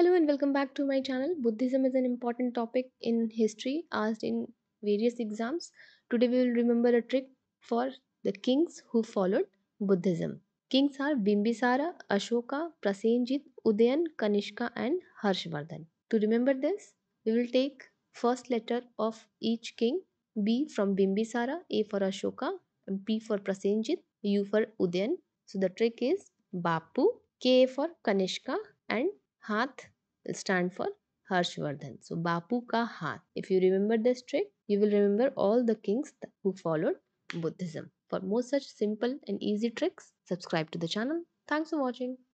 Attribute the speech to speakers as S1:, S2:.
S1: Hello and welcome back to my channel. Buddhism is an important topic in history asked in various exams. Today we will remember a trick for the kings who followed Buddhism. Kings are Bimbisara, Ashoka, Prasenjit, Udayan, Kanishka and Harshvardhan. To remember this, we will take first letter of each king B from Bimbisara, A for Ashoka, P for Prasenjit, U for Udayan. So the trick is Bapu, K for Kanishka and Hath will stand for Harshvardhan. So Bapu ka. If you remember this trick, you will remember all the kings who followed Buddhism. For more such simple and easy tricks, subscribe to the channel. Thanks for watching.